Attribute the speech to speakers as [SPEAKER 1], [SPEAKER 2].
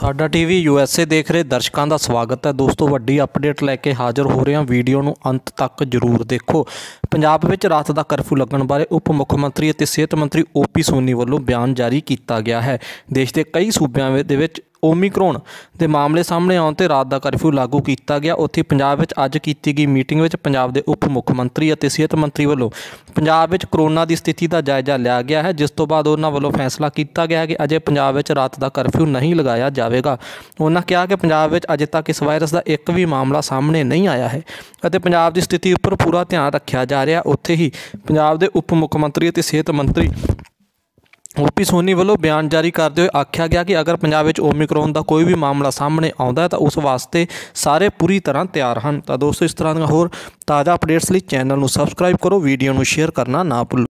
[SPEAKER 1] ਸਾਡਾ TV USA ਦੇਖ ਰਹੇ ਦਰਸ਼ਕਾਂ ਦਾ ਸਵਾਗਤ ਹੈ। ਦੋਸਤੋ, ਵੱਡੀ ਅਪਡੇਟ ਲੈ ਕੇ ਹਾਜ਼ਰ ਹੋ ਰਹੇ ਹਾਂ। ਵੀਡੀਓ ਨੂੰ ਅੰਤ ਤੱਕ ਜ਼ਰੂਰ ਦੇਖੋ। ਪੰਜਾਬ ਵਿੱਚ ਰਾਤ ਦਾ ਕਰਫਿਊ ਲੱਗਣ ਬਾਰੇ ਉਪ ਮੁੱਖ ਮੰਤਰੀ ਅਤੇ ਸਿਹਤ ਮੰਤਰੀ ਓਪੀ ਸੋਨੀ ਵੱਲੋਂ ਬਿਆਨ ਜਾਰੀ ਕੀਤਾ ਗਿਆ ਹੈ। ਦੇਸ਼ ਦੇ ਕਈ ਸੂਬਿਆਂ ਵਿੱਚ- ਦੇ ਵਿੱਚ ਓਮਿਕਰੋਨ ਦੇ ਮਾਮਲੇ ਸਾਹਮਣੇ ਆਉਣ ਤੇ ਰਾਤ ਦਾ ਕਰਫਿਊ ਲਾਗੂ ਕੀਤਾ ਗਿਆ। ਉੱਥੇ ਪੰਜਾਬ ਵਿੱਚ ਅੱਜ ਕੀਤੀ ਗਈ ਮੀਟਿੰਗ ਵਿੱਚ ਪੰਜਾਬ ਦੇ ਉਪ ਮੁੱਖ ਮੰਤਰੀ ਅਤੇ ਸਿਹਤ ਮੰਤਰੀ ਵੱਲੋਂ ਪੰਜਾਬ ਵਿੱਚ ਕਰੋਨਾ ਦੀ ਸਥਿਤੀ ਦਾ ਜਾਇਜ਼ਾ ਲਿਆ ਗਿਆ ਹੈ, ਜਿਸ ਤੋਂ ਬਾਅਦ ਉਹਨਾਂ ਵੱਲੋਂ ਫੈਸਲਾ ਕੀਤਾ ਗਿਆ ਹੈ ਕਿ ਅਜੇ ਪੰਜਾਬ ਵਿੱਚ ਰਾਤ ਦਾ ਕਰਫਿਊ ਨਹੀਂ ਲਗਾਇਆ ਜਾਵੇਗਾ। ਉਹਨਾਂ ਕਿਹਾ ਕਿ ਪੰਜਾਬ ਵਿੱਚ ਅਜੇ ਤੱਕ ਇਸ ਵਾਇਰਸ ਦਾ ਇੱਕ ਵੀ ਮਾਮਲਾ ਸਾਹਮਣੇ ਨਹੀਂ ਆਇਆ ਹੈ ਅਤੇ ਪੰਜਾਬ ਦੀ ਸਥਿਤੀ ਉੱਪਰ ਪੂਰਾ ਧਿਆਨ ਰੱਖਿਆ ਜਾ ਰਿਹਾ। ਉੱਥੇ ਹੀ ਪੰਜਾਬ ਦੇ ਉਪ ਮੁੱਖ ਮੰਤਰੀ ਅਤੇ ਸਿਹਤ ਮੰਤਰੀ ਓਪੀ ਸੋਨੀ ਵੱਲੋਂ ਬਿਆਨ ਜਾਰੀ ਕਰਦੇ ਹੋਏ ਆਖਿਆ ਗਿਆ ਕਿ ਅਗਰ ਪੰਜਾਬ ਵਿੱਚ ਓਮਿਕਰੋਨ ਦਾ ਕੋਈ ਵੀ ਮਾਮਲਾ ਸਾਹਮਣੇ ਆਉਂਦਾ ਹੈ ਤਾਂ ਉਸ ਵਾਸਤੇ ਸਾਰੇ ਪੂਰੀ ਤਰ੍ਹਾਂ ਤਿਆਰ ਹਨ। ਤਾਂ ਦੋਸਤੋ, ਇਸ ਤਰ੍ਹਾਂ ਦੀਆਂ ਹੋਰ ਤਾਜ਼ਾ ਅਪਡੇਟਸ ਲਈ ਚੈਨਲ ਨੂੰ ਸਬਸਕ੍ਰਾਈਬ ਕਰੋ, ਵੀਡੀਓ ਨੂੰ ਸ਼ੇਅਰ ਕਰਨਾ ਨਾ ਭੁੱਲੋ।